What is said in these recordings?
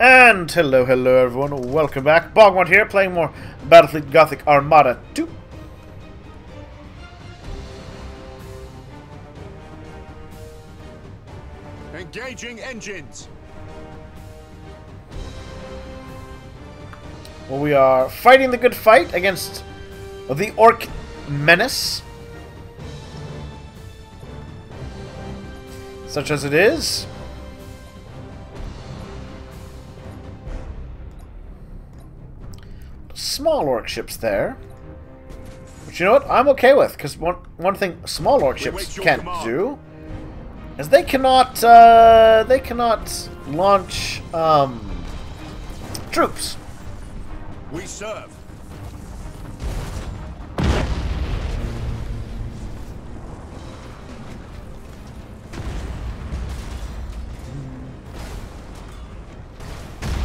And hello, hello everyone, welcome back. BogMod here, playing more Battlefleet Gothic Armada 2. Engaging engines. Well, we are fighting the good fight against the Orc Menace. Such as it is. Small orc ships there. But you know what? I'm okay with, because one, one thing small orc ships can't do is they cannot, uh, they cannot launch, um, troops. We serve.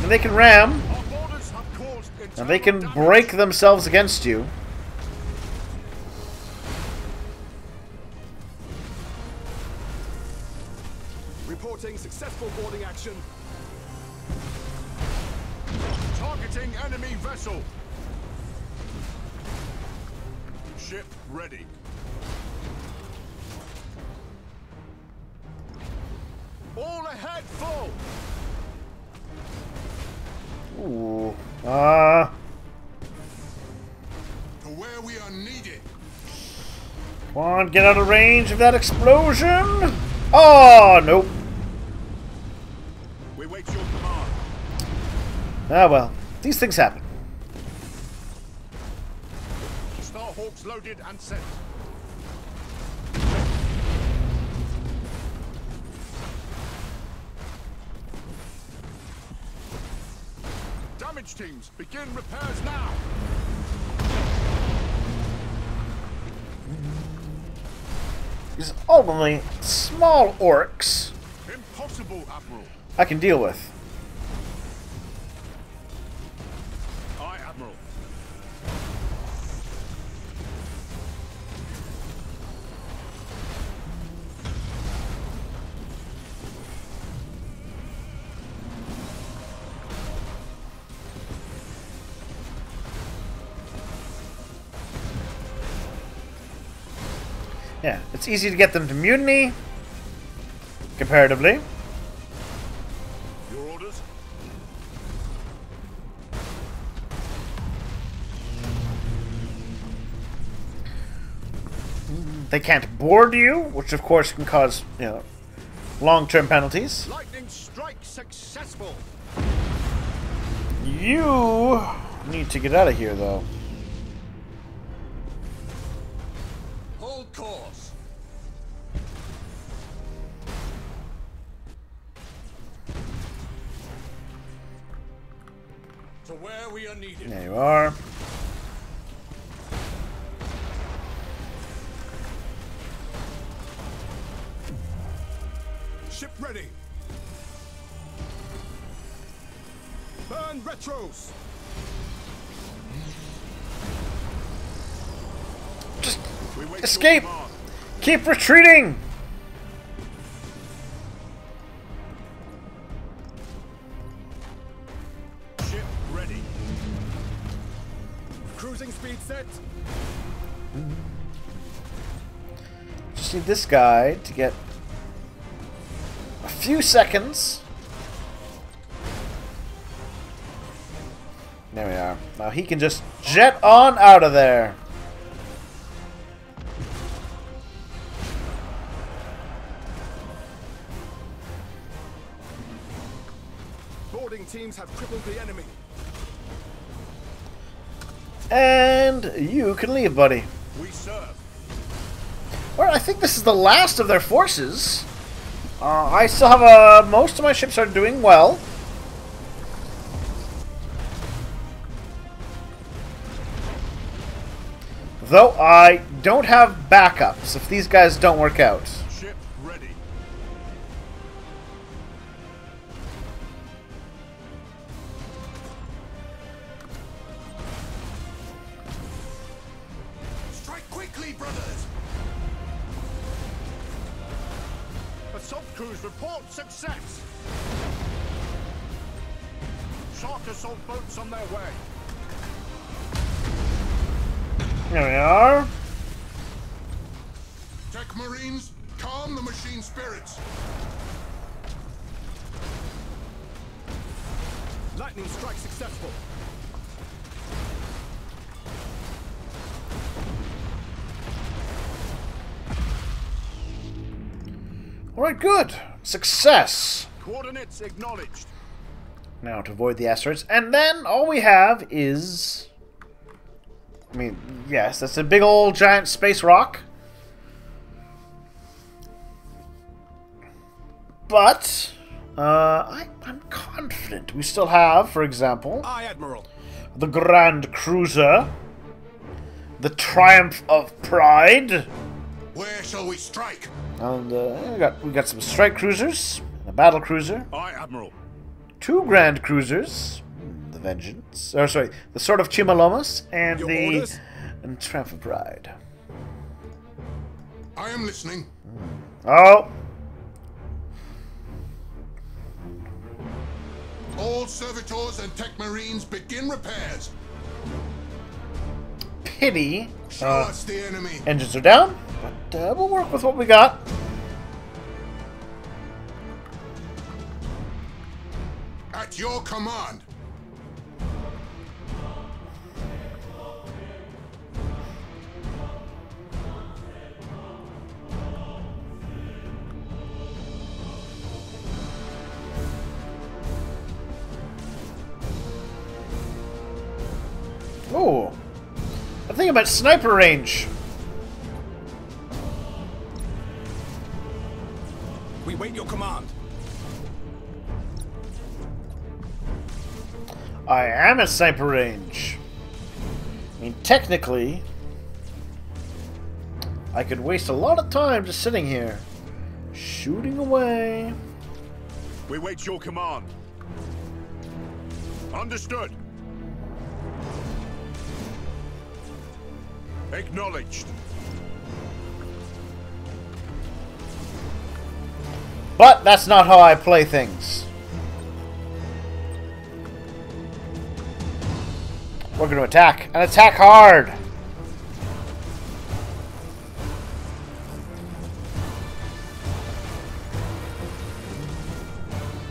And they can ram, and they can break themselves against you. Reporting successful boarding action. Targeting enemy vessel. Ship ready. All ahead full. Ooh. Uh, To where we are needed. come on, get out of range of that explosion. Oh, nope. We wait your command. Ah, well. These things happen. Starhawks loaded and sent. Damage teams, begin repairs now. These ultimately small orcs Impossible, Admiral. I can deal with. It's easy to get them to mutiny, comparatively. Your orders? They can't board you, which of course can cause, you know, long-term penalties. Lightning strike successful. You need to get out of here, though. You are. Ship ready. Burn retros. Just wait Escape! keep retreating! This guy to get a few seconds. There we are. Now he can just jet on out of there. Boarding teams have crippled the enemy. And you can leave, buddy. We serve. Well, I think this is the last of their forces. Uh, I still have uh, most of my ships are doing well. Though I don't have backups if these guys don't work out. Shark assault boats on their way. Here we are. Tech Marines, calm the machine spirits. Lightning strike successful. Alright, good. Success. Coordinates acknowledged. Now to avoid the asteroids. And then all we have is... I mean, yes, that's a big old giant space rock. But, uh, I, I'm confident we still have, for example, Aye, Admiral. the Grand Cruiser, the Triumph of Pride, Where shall we strike? and uh, we got we got some strike cruisers, a battle cruiser, Aye, Admiral. Two Grand Cruisers, the Vengeance, or sorry, the Sword of Chimalomas, and Your the orders? and Triumph of Pride. I am listening. Oh, All servitors and tech marines begin repairs. pity. Show Uh, us the enemy. engines are down, but uh, we'll work with what we got. At your command. Oh, I think about sniper range. I am at sniper range. I mean, technically, I could waste a lot of time just sitting here, shooting away. We wait your command. Understood. Acknowledged. But that's not how I play things. We're going to attack, and attack hard.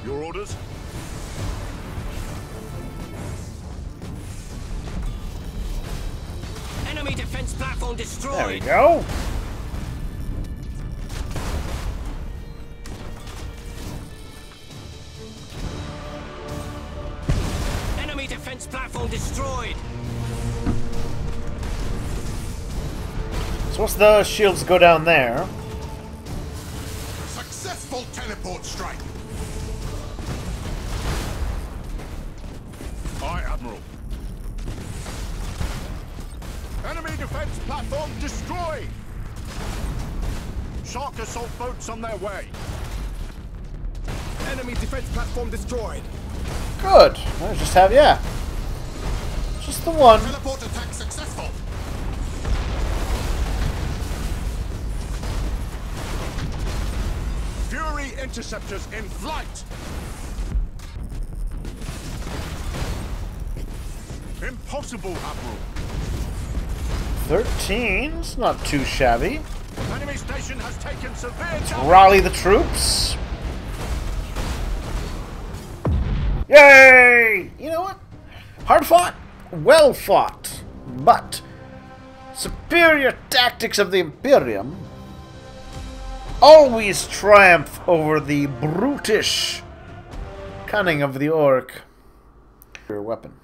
Your orders? Enemy defense platform destroyed. There we go. Defense platform destroyed. So what's the shields go down there? Successful teleport strike. Aye, Admiral. Enemy defense platform destroyed. Shark assault boats on their way. Enemy defense platform destroyed. Good. I just have, yeah. The one. Teleport attack successful. Fury interceptors in flight. Impossible, Admiral. 13. It's not too shabby. Enemy station has taken severe damage. Rally the troops. Yay! You know what? Hard fought, well fought, but superior tactics of the Imperium always triumph over the brutish cunning of the orc. Your weapon.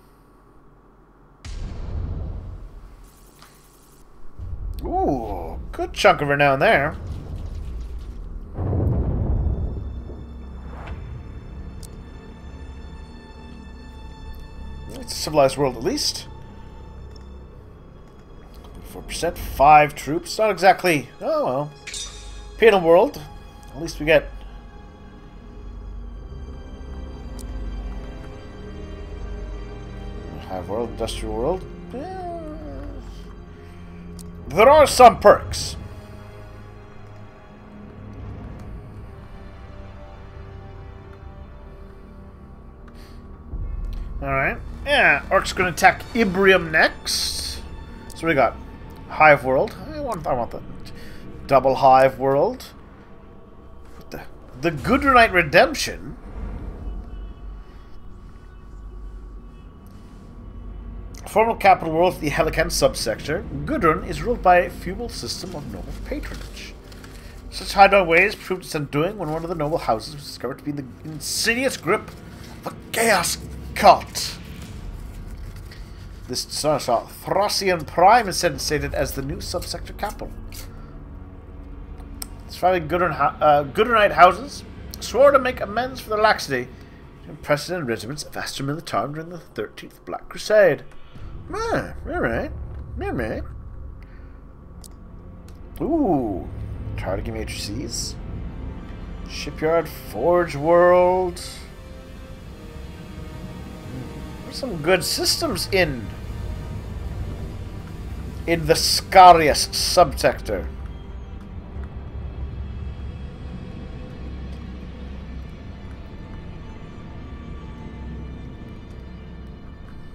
Ooh, good chunk of renown there. Civilized world at least. 4%, 5 troops. Not exactly. Oh well. Penal world. At least we get. Hive world, industrial world. Eh, There are some perks. Alright. Yeah, Orc's gonna attack Ibrium next. So we got Hive World. Eh, I want I want the double Hive World. What the the Gudrunite Redemption? Former capital world of the Helican subsector, Gudrun is ruled by a feudal system of noble patronage. Such hideout ways proved its undoing when one of the noble houses was discovered to be in the insidious grip of a chaos cult. This saw Throssian Prime is stated as the new subsector capital. Surviving Gudrun, uh, houses swore to make amends for their laxity in precedent regiments of Astra Militarum during the 13th Black Crusade. Ah, alright. Alright. Ooh. Targeting matrices. Shipyard Forge World. Some good systems in in the Scarus subsector.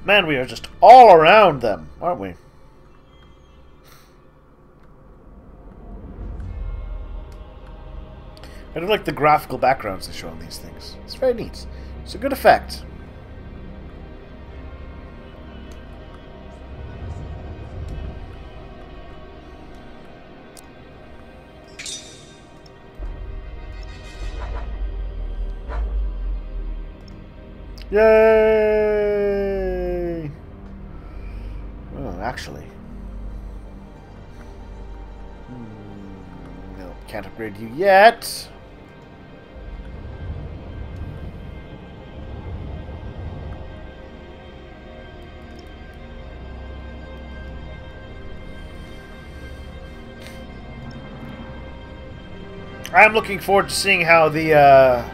Man, we are just all around them, aren't we? I do like the graphical backgrounds they show on these things. It's very neat. It's a good effect. Yay! Oh, actually. Hmm, No, can't upgrade you yet. I'm looking forward to seeing how the uh,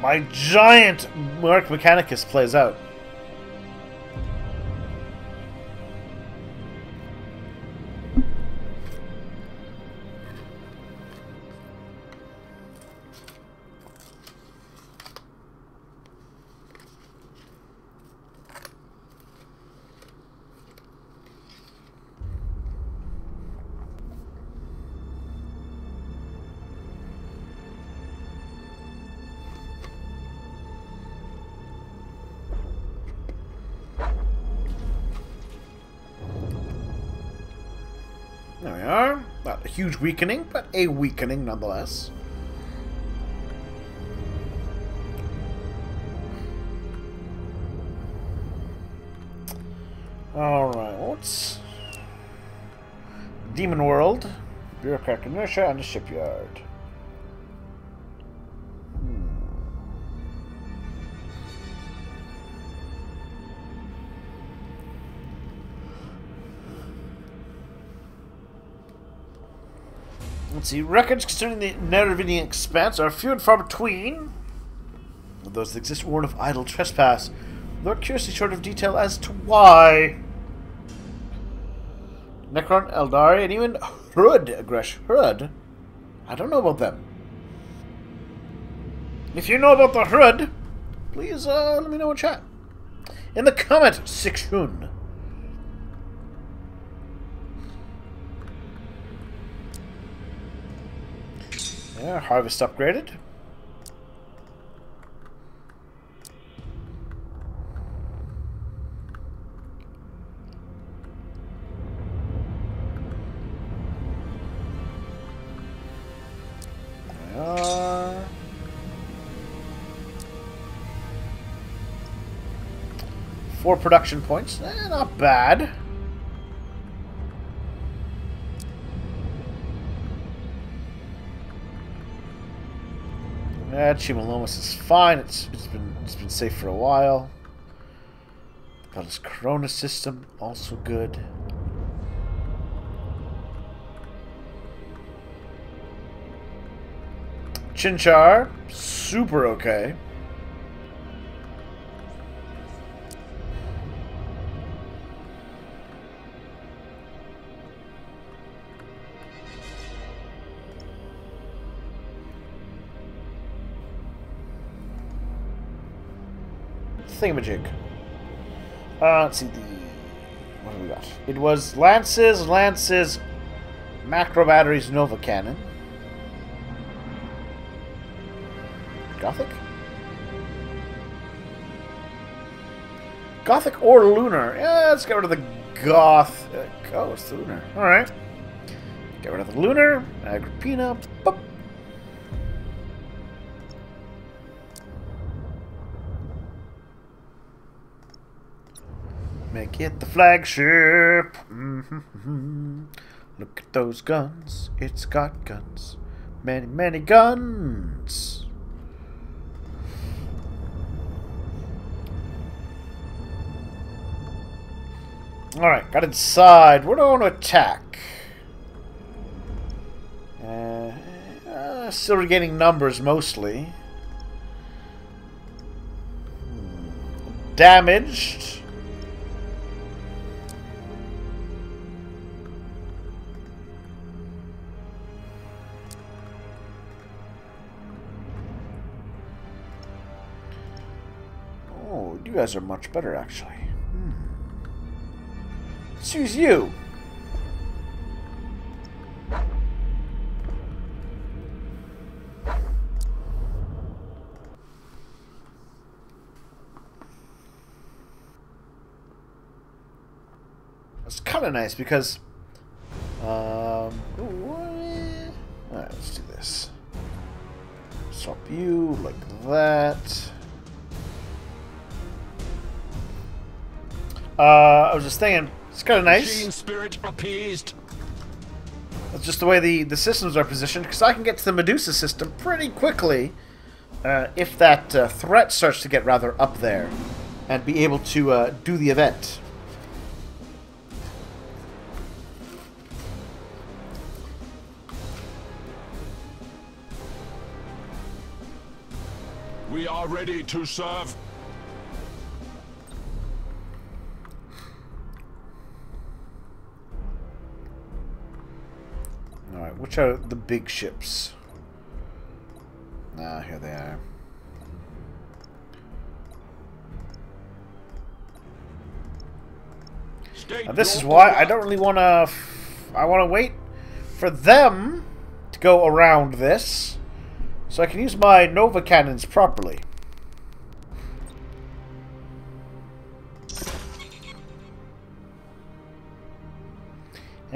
my giant Ark Mechanicus plays out. Weakening, but a weakening nonetheless. Alright, what's... Demon World, Bureaucratic Inertia, and a Shipyard. See. Records concerning the Nerevidian expanse are few and far between. Those that exist warn of idle trespass. Though curiously short of detail as to why. Necron, Eldari, and even Hrud Agresh. Hrud? I don't know about them. If you know about the Hrud, please uh, let me know in chat. In the comment section. Yeah, harvest upgraded. There. Four production points. Eh, not bad. Chimalomus is fine. It's, it's been it's been safe for a while. Got his Corona system, also good. Chinchar, super okay. Thingamajig. Uh, let's see the what do we got? It was lances, lances, macro batteries, nova cannon. Gothic. Gothic or lunar? Yeah, let's get rid of the goth. Oh, it's the lunar. All right. Get rid of the lunar. Agrippina. Boop. Make it the flagship. Mm-hmm. Look at those guns. It's got guns. Many, many guns. Alright, got inside. Where do I want to attack? Uh, uh, still regaining numbers mostly. Hmm. Damaged. You guys are much better actually. Hmm. Let's use you. It's kind of nice because, um, alright, let's do this. Swap you like that. Uh, I was just thinking, it's kind of nice. Machine spirit appeased. That's just the way the, the systems are positioned, because I can get to the Medusa system pretty quickly uh, if that uh, threat starts to get rather up there, and be able to uh, do the event. We are ready to serve. Which are the big ships? Ah, here they are. Now, this is why. I don't really want to... I want to wait for them to go around this, so I can use my Nova cannons properly.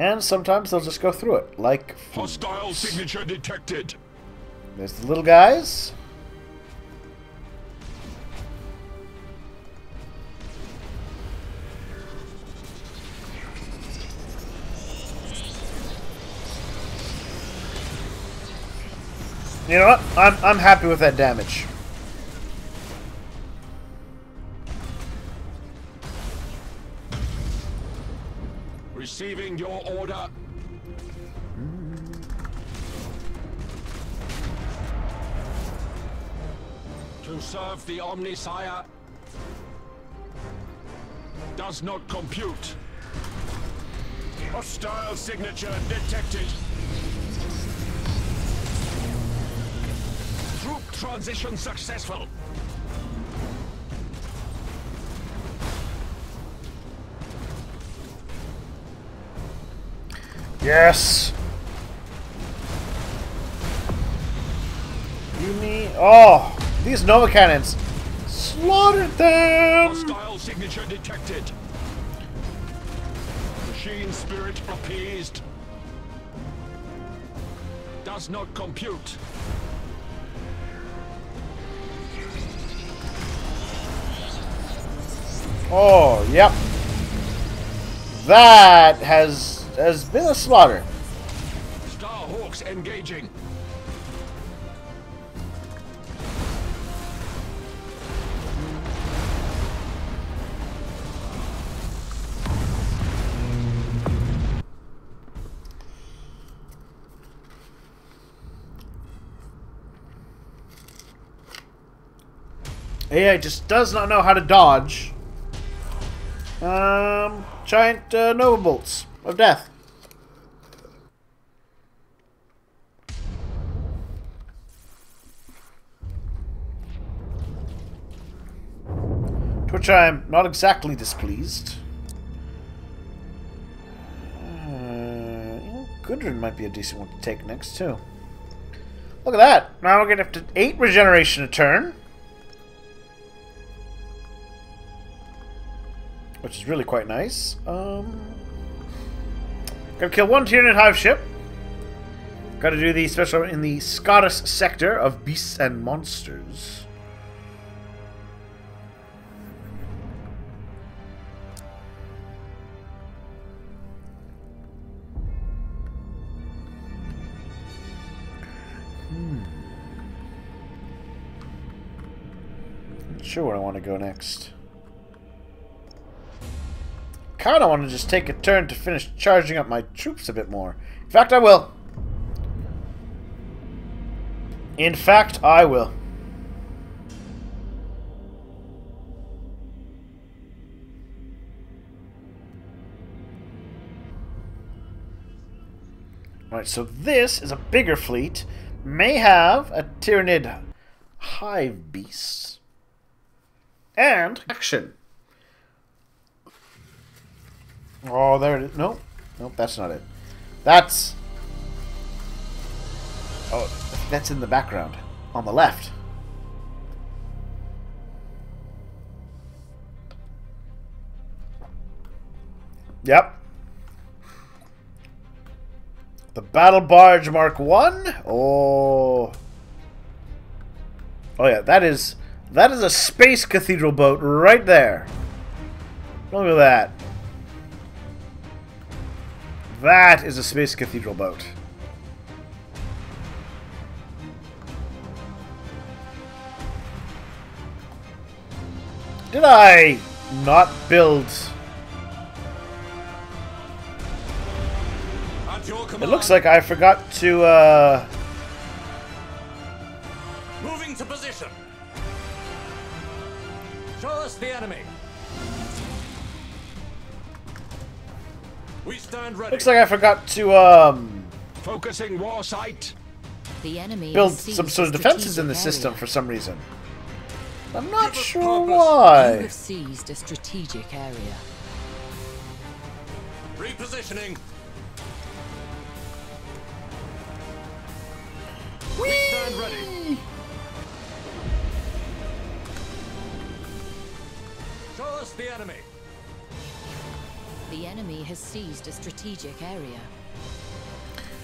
And sometimes they'll just go through it, like... Hostile signature detected. There's the little guys. You know what? I'm I'm happy with that damage. To serve the Omnissiah does not compute. Hostile signature detected. Troop transition successful. Yes. You me? Oh, these Nova cannons slaughtered them. Hostile signature detected. Machine spirit appeased. Does not compute. Oh, yep. That has has been a slaughter. Starhawks engaging. AI just does not know how to dodge. Um, giant uh, Nova bolts of death. To which I'm not exactly displeased. Uh, Gudrun might be a decent one to take next, too. Look at that! Now we're going to have to 8 regeneration a turn. Which is really quite nice. Um, gotta kill one Tyranid Hive ship. Gotta do the special in the Scottish sector of Beasts and Monsters. Not sure where I want to go next. Kind of want to just take a turn to finish charging up my troops a bit more. In fact, I will. In fact, I will. Alright, so this is a bigger fleet. May have a Tyranid Hive Beast. And action. Oh, there it is. Nope. Nope, that's not it. That's... Oh, that's in the background. On the left. Yep. The Battle Barge Mark 1? Oh. Oh yeah, that is... That is a Space Cathedral boat right there. Look at that. That is a Space Cathedral boat. Did I not build... At your command. It looks like I forgot to, uh... Moving to position. Show us the enemy. We stand ready. Looks like I forgot to, um... Focusing war sight. The enemy build some sort of defenses in the strategic system for some reason. I'm not sure purpose. You have seized a strategic area. Repositioning. We stand ready. Show us the enemy. The enemy has seized a strategic area.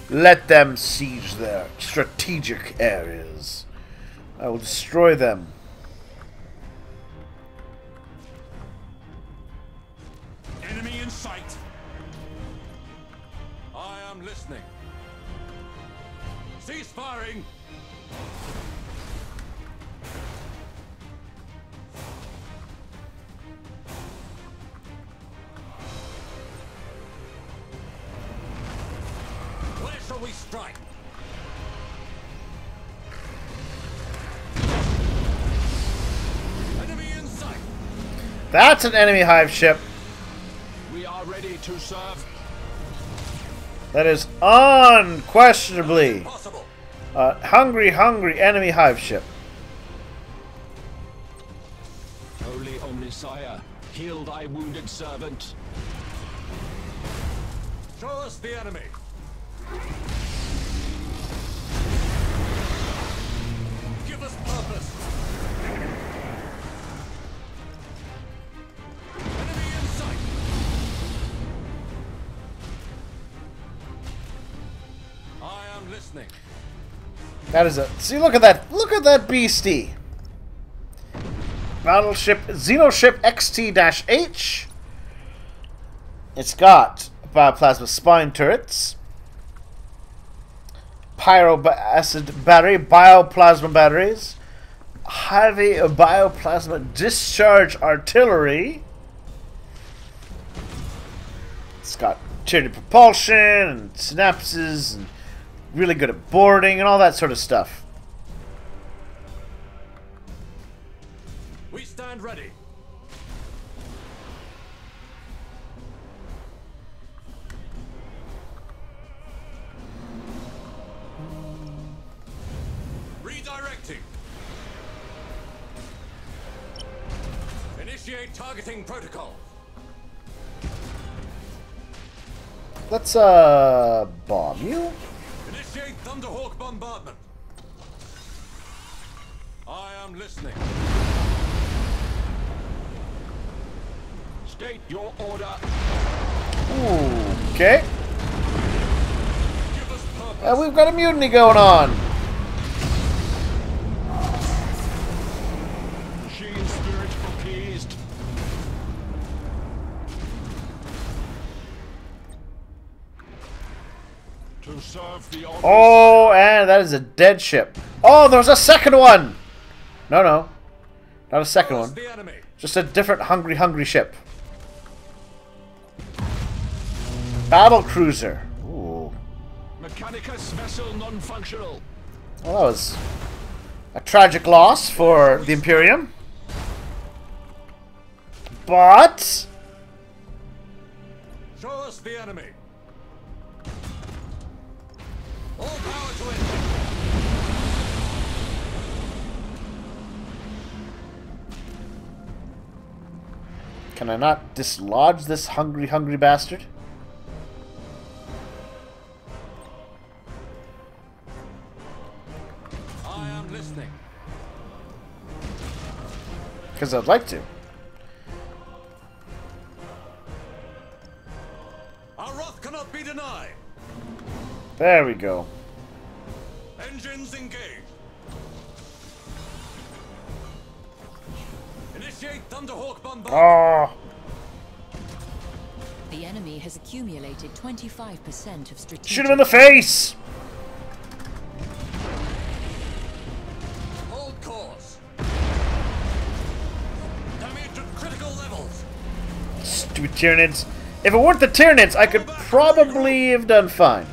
Let them siege their strategic areas. I will destroy them. Enemy in sight. I am listening. Cease firing. That's an enemy hive ship. We are ready to serve. That is unquestionably a hungry, hungry enemy hive ship. Holy Omnissiah, heal thy wounded servant. Show us the enemy. Listening. That is a see. Look at that. Look at that beastie. Battleship Xenoship XT-H. It's got bioplasma spine turrets, pyro acid battery, bioplasma batteries, heavy bioplasma discharge artillery. It's got tiered propulsion and synapses and really good at boarding and all that sort of stuff. We stand ready. Redirecting. Initiate targeting protocol. Let's, uh, bomb you? Thunderhawk bombardment. I am listening. State your order. Okay. Give us purpose. Uh, we've got a mutiny going on. Oh, and that is a dead ship. Oh, there's a second one. No, no. Not a second one. Just a different hungry, hungry ship. Battle cruiser. Ooh. Mechanicus vessel non-functional. Well, that was a tragic loss for the Imperium. But Show us the enemy. Can I not dislodge this hungry, hungry bastard? I am listening. Because I'd like to. Our wrath cannot be denied. There we go. Engines engaged. Oh, The enemy has accumulated 25% of strategic. shoot him in the face! Hold course. Damage at critical levels. Stupid Tyranids. If it weren't the Tyranids, I could probably have done fine.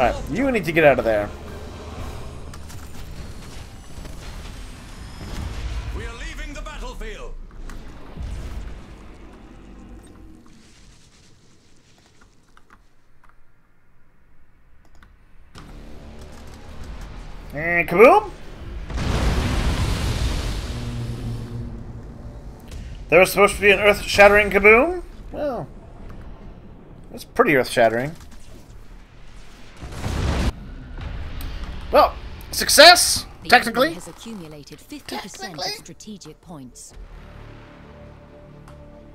Alright, you need to get out of there. We are leaving the battlefield. And kaboom! There was supposed to be an earth-shattering kaboom? Well, it's pretty earth-shattering. Success, The technically. has accumulated 50% of strategic points.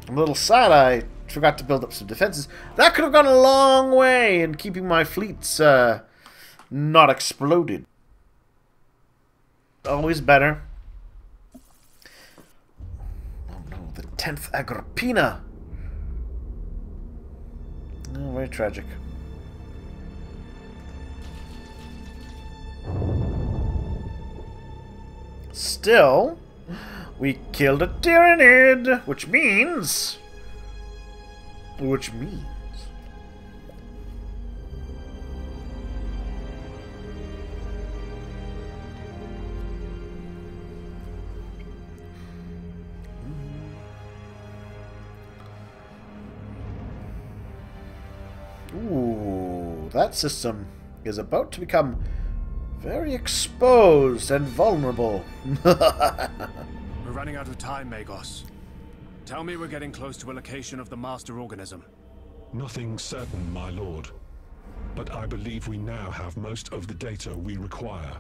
I'm a little sad I forgot to build up some defenses. That could have gone a long way in keeping my fleets uh, not exploded. Always better. Oh no, the 10th Agrippina! Oh, very tragic. Still, we killed a Tyranid, which means... Which means... Ooh, that system is about to become very exposed and vulnerable. We're running out of time, Magos. Tell me we're getting close to a location of the master organism. Nothing certain, my lord. But I believe we now have most of the data we require.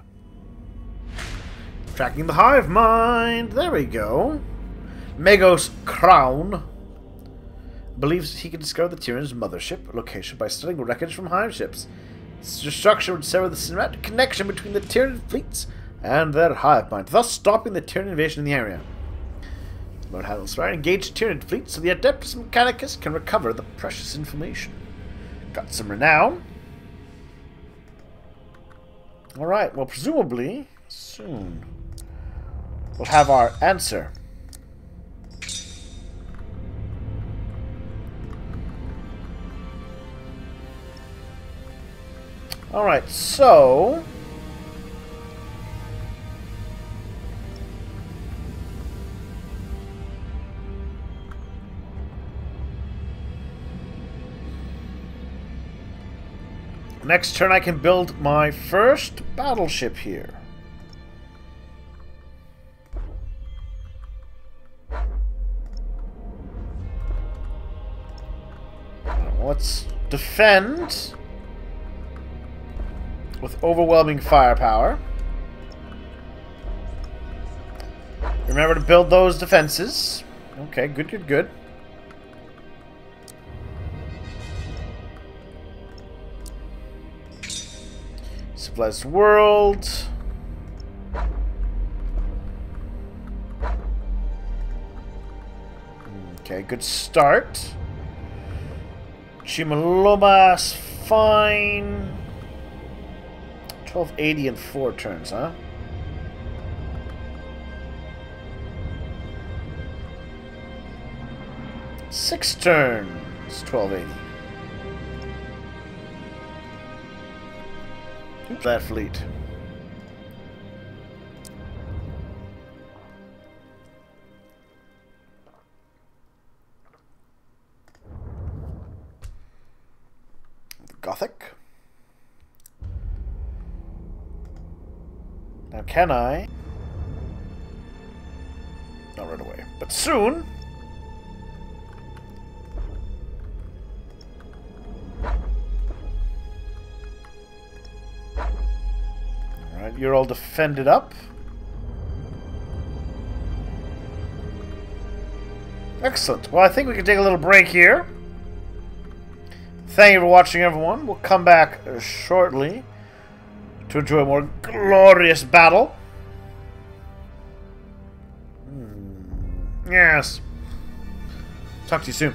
Tracking the hive mind. There we go. Magos Crown believes he can discover the Tyrann's mothership location by studying wreckage from hive ships. Destruction would sever the cinematic connection between the Tyranid fleets and their hive mind, thus stopping the Tyranid invasion in the area. Lord Hadalsfire engaged Tyranid fleet so the Adeptus Mechanicus can recover the precious information. Got some renown. Alright, well, presumably, soon, we'll have our answer. Alright, so... Next turn I can build my first battleship here. Let's defend with overwhelming firepower. Remember to build those defenses. Okay, good, good, good. Civilized world. Okay, good start. Chimalomas, fine. 1280 in four turns, huh? Six turns, 1280. Oops, that fleet. Can I? Not right away, but soon. Alright, you're all defended up. Excellent. Well, I think we can take a little break here. Thank you for watching, everyone. We'll come back shortly to enjoy a more glorious battle. Hmm. Yes. Talk to you soon.